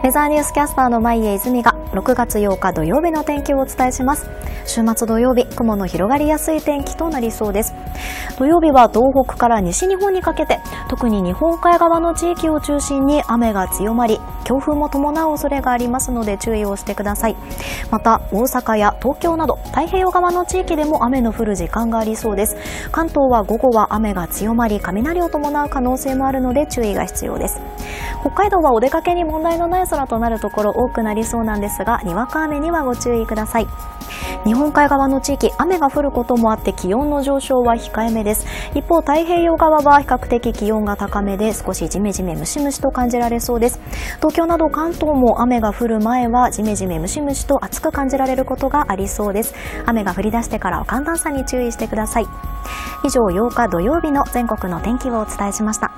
ウェザーニュースキャスターの前江泉が6月8日土曜日の天気をお伝えします。週末土曜日雲の広がりやすい天気となりそうです。土曜日は東北から西日本にかけて特に日本海側の地域を中心に雨が強まり強風も伴う恐れがありますので注意をしてください。また大阪や東京など太平洋側の地域でも雨の降る時間がありそうです。関東は午後は雨が強まり雷を伴う可能性もあるので注意が必要です。北海道はお出かけに問題のない空となるところ多くなりそうなんですがにわか雨にはご注意ください。日本海側の地域雨が降ることもあって気温の上昇は控えめです。一方太平洋側は比較的気温が高めで少しジメジメムシムシと感じられそうです。東京など関東も雨が降る前はジメジメムシムシと暑く感じられることがありそうです。雨が降り出してからは寒暖差に注意してください。以上8日土曜日の全国の天気をお伝えしました。